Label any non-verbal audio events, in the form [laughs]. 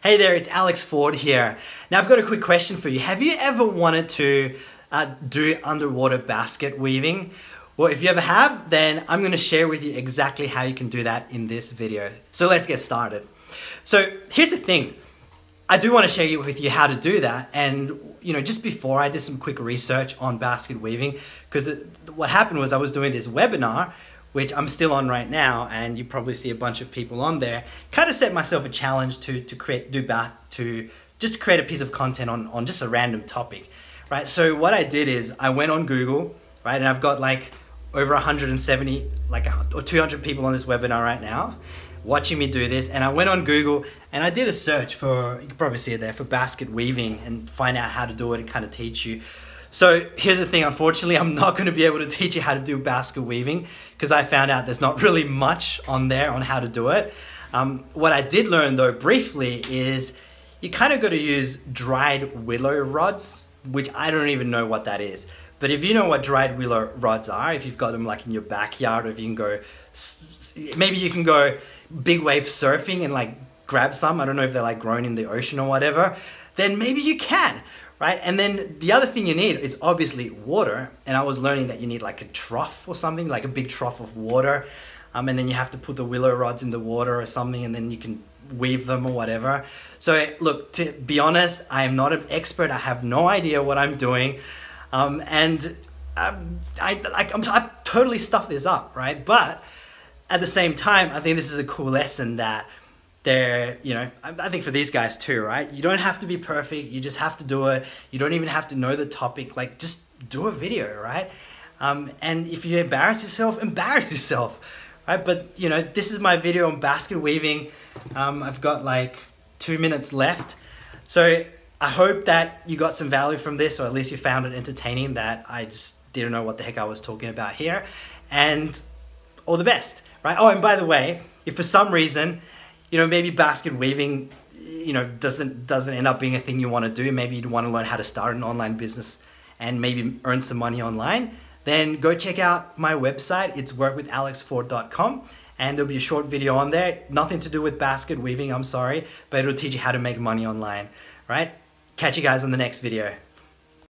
Hey there, it's Alex Ford here. Now I've got a quick question for you. Have you ever wanted to uh, do underwater basket weaving? Well, if you ever have, then I'm gonna share with you exactly how you can do that in this video. So let's get started. So here's the thing. I do want to share with you how to do that. And you know, just before I did some quick research on basket weaving, because what happened was I was doing this webinar which I'm still on right now, and you probably see a bunch of people on there. Kind of set myself a challenge to to create do bath to just create a piece of content on on just a random topic, right? So what I did is I went on Google, right, and I've got like over 170 like or 200 people on this webinar right now watching me do this and I went on Google and I did a search for you can probably see it there for basket weaving and find out how to do it and kind of teach you so here's the thing, unfortunately, I'm not gonna be able to teach you how to do basket weaving because I found out there's not [laughs] really much on there on how to do it. Um, what I did learn though briefly is you kind of got to use dried willow rods, which I don't even know what that is. But if you know what dried willow rods are, if you've got them like in your backyard, or if you can go, maybe you can go big wave surfing and like grab some. I don't know if they're like grown in the ocean or whatever. Then maybe you can right? And then the other thing you need is obviously water. And I was learning that you need like a trough or something, like a big trough of water. Um, and then you have to put the willow rods in the water or something, and then you can weave them or whatever. So look, to be honest, I am not an expert. I have no idea what I'm doing. Um, and um, I, I, I'm, I totally stuffed this up, right? But at the same time, I think this is a cool lesson that they're you know I, think for these guys too right? You don't have to be perfect. You just have to do it. You don't even have to know the topic. Like just do a video right? Um, and if you embarrass yourself embarrass yourself right? But you know this is my video on basket weaving. Um, I've got like two minutes left. So I hope that you got some value from this or at least you found it entertaining that I just didn't know what the heck I was talking about here. And all the best right? Oh and by the way if for some reason you know, maybe basket weaving, you know, doesn't doesn't end up being a thing you want to do. Maybe you'd want to learn how to start an online business and maybe earn some money online. Then go check out my website. It's workwithalexford.com and there'll be a short video on there. Nothing to do with basket weaving, I'm sorry, but it'll teach you how to make money online, right? Catch you guys in the next video.